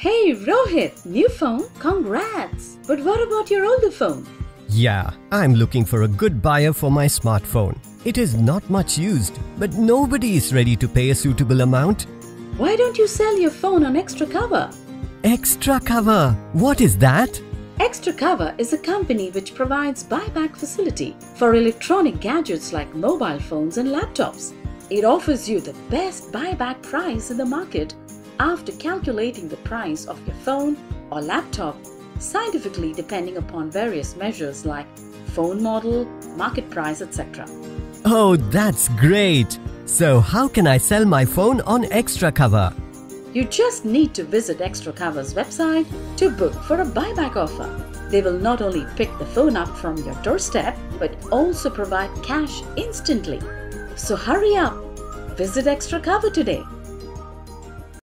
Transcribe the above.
Hey Rohit, new phone? Congrats! But what about your older phone? Yeah, I'm looking for a good buyer for my smartphone. It is not much used, but nobody is ready to pay a suitable amount. Why don't you sell your phone on Xtracover? Extra cover. What is that? Xtracover is a company which provides buyback facility for electronic gadgets like mobile phones and laptops. It offers you the best buyback price in the market after calculating the price of your phone or laptop scientifically depending upon various measures like phone model, market price, etc. Oh, that's great. So, how can I sell my phone on Xtracover? You just need to visit Xtracover's website to book for a buyback offer. They will not only pick the phone up from your doorstep but also provide cash instantly. So hurry up. Visit Xtracover today